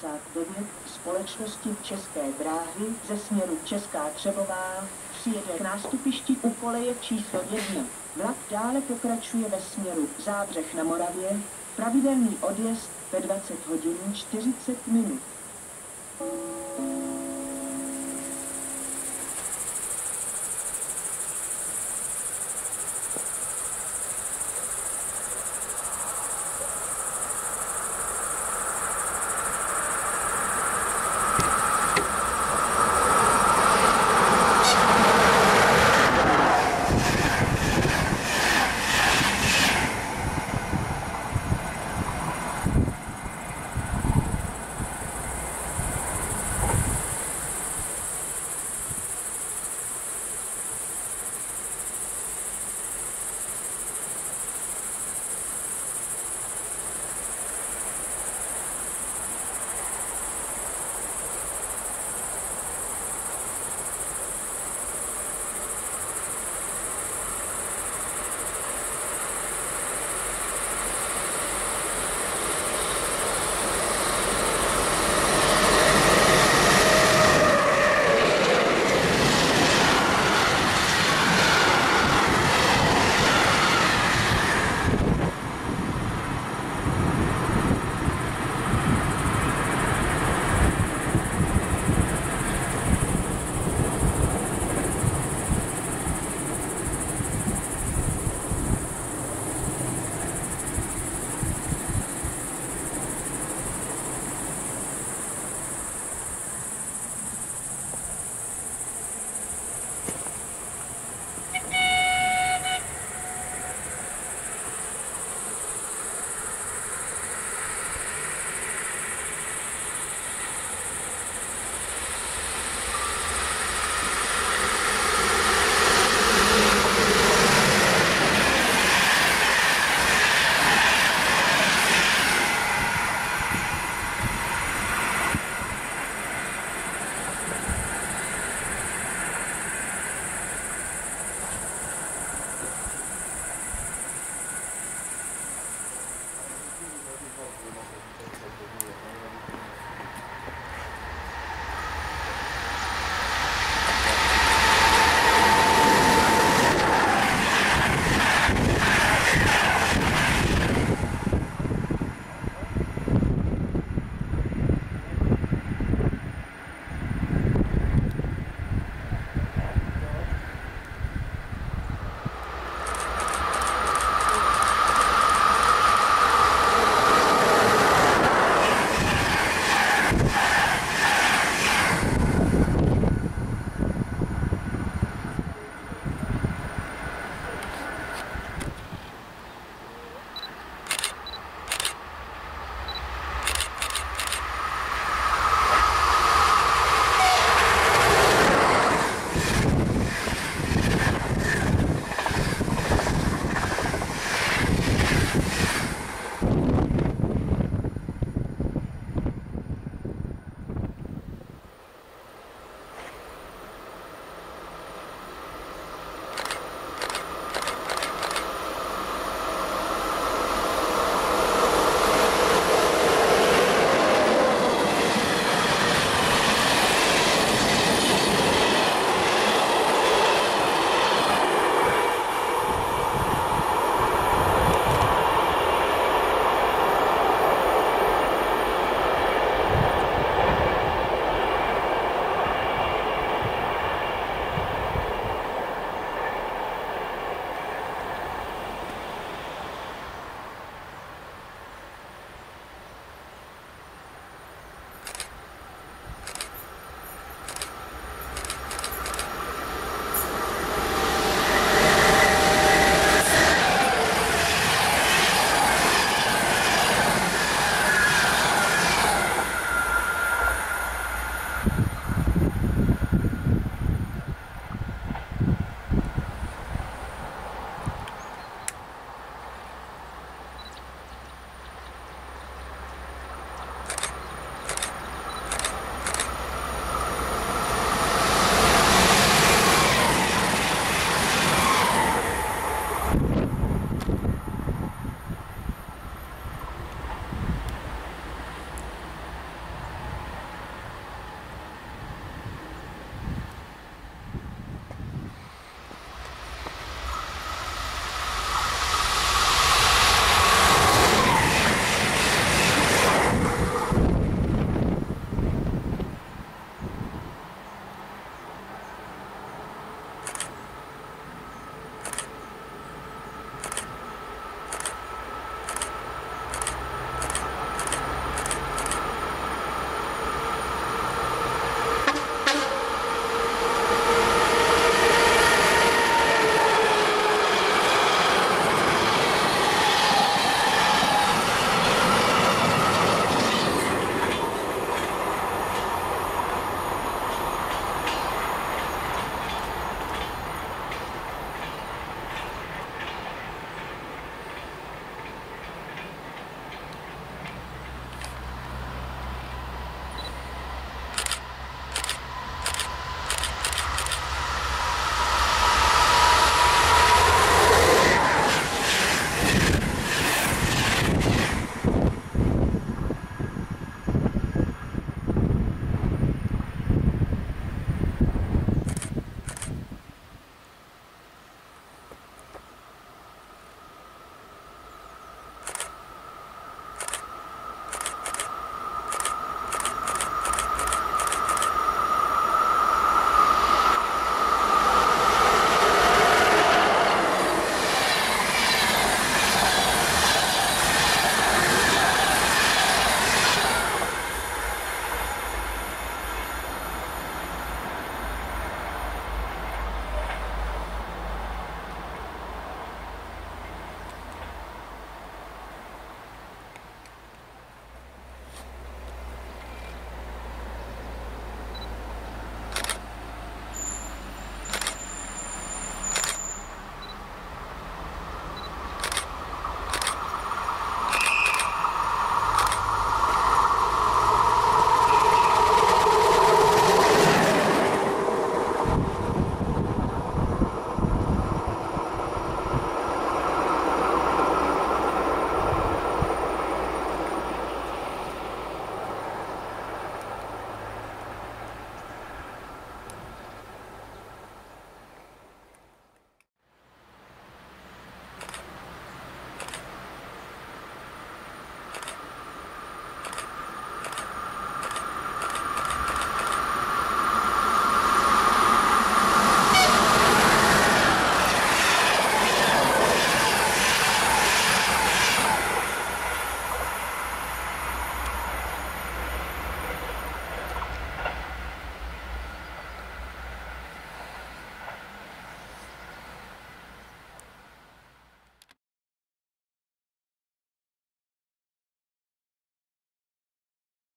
79 společnosti České dráhy ze směru Česká Třebová přijede k nástupišti u koleje číslo 1. Vlak dále pokračuje ve směru Zábřeh na Moravě, pravidelný odjezd ve 20 hodin 40 minut.